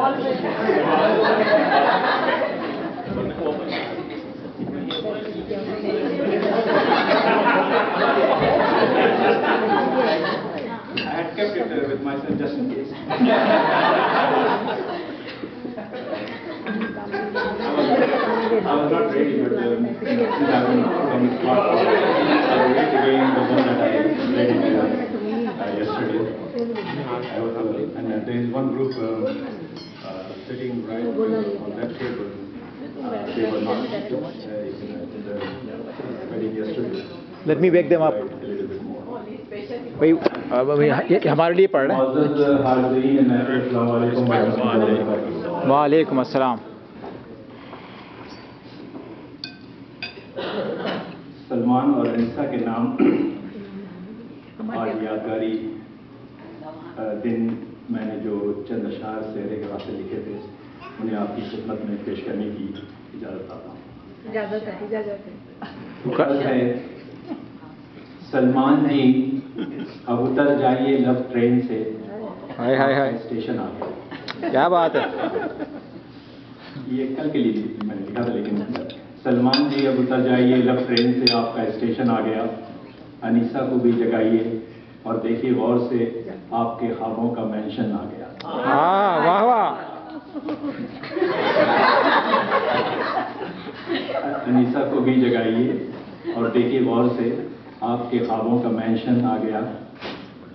I had kept it uh, with myself just in case. I was not ready, but um, since I've from the I will again the one that I read uh, yesterday. I was, uh, and uh, there is one group uh, sitting right on that table. Uh, They were not uh, in the wedding yesterday. Let me wake them up. भाई हमारे लिए पढ़ रहे हैं। वालेकुम अस्सलाम सलमान और अनिसा के नाम आज यादगारी दिन मैंने जो चंद अशार शेर के वास्ते लिखे थे उन्हें आपकी खिदमत में पेश करने की इजाज़त चाहता हूँ। इजाज़त है इजाज़त है। सलमान जी अब उतर जाइए लव ट्रेन से। हाय हाय हाय। स्टेशन आ गया। क्या बात है? ये कल के लिए मैंने लिखा था लेकिन सलमान जी अब उतर जाइए लव ट्रेन से आपका स्टेशन आ गया। अनीसा को भी जगाइए। और देखिए गौर से आपके ख्वाबों का मेंशन आ गया। हाँ वाह वाह। अनीसा को भी जगाइए और देखिए गौर से आपके ख्वाबों का मेंशन आ गया।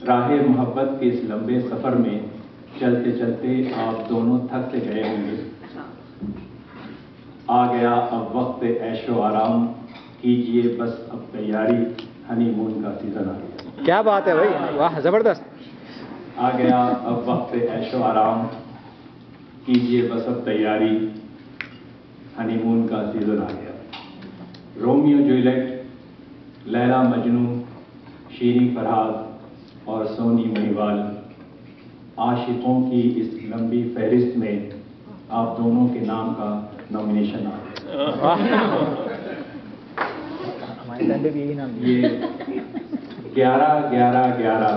राह मोहब्बत के इस लंबे सफ़र में चलते चलते आप दोनों थक से गए होंगे। आ गया अब वक्त ऐशो आराम। कीजिए बस अब तैयारी। हनीमून का सीज़न आ गया। क्या बात है भाई? वाह ज़बरदस्त। आ गया अब वक्त ऐशो आराम। कीजिए बस अब तैयारी। हनीमून का सीज़न आ गया। रोमियो जूलियट लैला मजनू शीरी फरहाद और सोनी महीवाल। आशिकों की इस लंबी फहरिस्त में आप दोनों के नाम का नॉमिनेशन आ गया। डंडे भी यही नाम ये ग्यारह ग्यारह ग्यारह।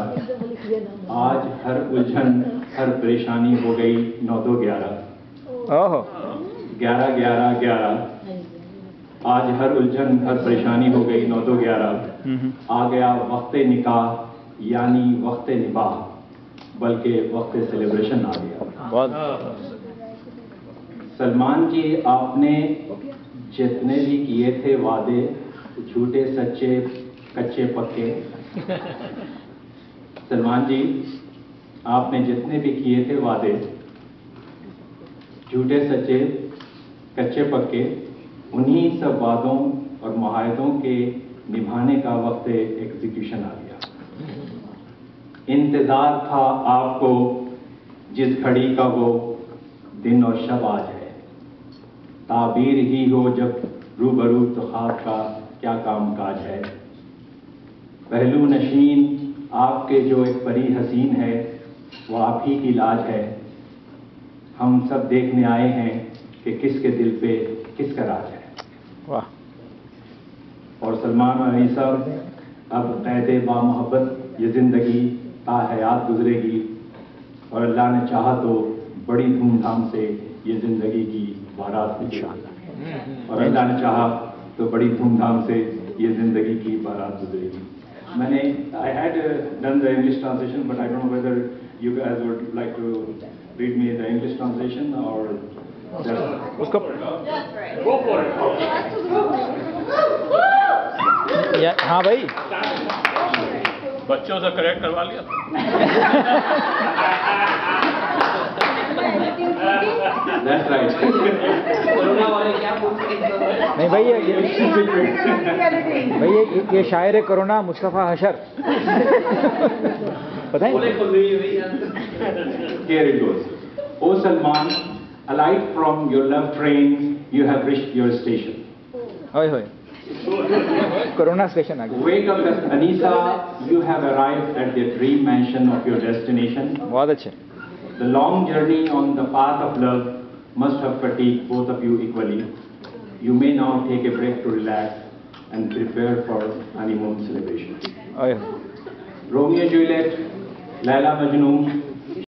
आज हर उलझन हर परेशानी हो गई नौ दो ग्यारह। ओहो। ग्यारह ग्यारह ग्यारह। आज हर उलझन हर परेशानी हो गई नौ दो ग्यारह। हम्म, आ गया वक्त निकाह यानी वक्त निबाह बल्कि वक्त सेलिब्रेशन आ गया। सलमान जी आपने जितने भी किए थे वादे झूठे, सच्चे, कच्चे, पक्के। सलमान जी, आपने जितने भी किए थे वादे, झूठे, सच्चे, कच्चे, पक्के, उन्हीं सब वादों और माहदों के निभाने का वक्त एग्जीक्यूशन आ गया। इंतज़ार था आपको, जिस घड़ी का वो दिन और शब आज है ताबीर ही हो जब रूबरू तो ख्वाब का क्या काम काज है? पहलू नशीन आपके जो एक परी हसीन है वो आप ही की लाज है। हम सब देखने आए हैं कि किसके दिल पे किसका राज है। वाह। और सलमान और अनीसा अब कैद बा मोहब्बत ये ज़िंदगी ताहयात गुजरेगी। और अल्लाह ने चाहा तो बड़ी धूमधाम से ये ज़िंदगी की बारात निकलेगी और अल्लाह ने चाहा तो बड़ी धूमधाम से ये ज़िंदगी की बारात गुजरेगी। मैंने I had done the English translation but I don't know whether you guys would like to read me the English translation or just उसको या, हाँ भाई। बच्चों से करेक्ट करवा लिया। that's right नहीं भाई ये ये- भाई ये ये- ये शायर है कोरोना मुस्तफ़ा हशर पता है Here it goes. O Salman, alight from your love train, you have reached your station. ओए होए कोरोना स्टेशन आ गया Wake up, Anisa, you have arrived at the dream mansion of your destination. बहुत अच्छे The long journey on the path of love must have fatigued both of you equally. You may now take a break to relax and prepare for honeymoon celebration. Oh, yeah. Romeo and Juliet, Laila Majnun,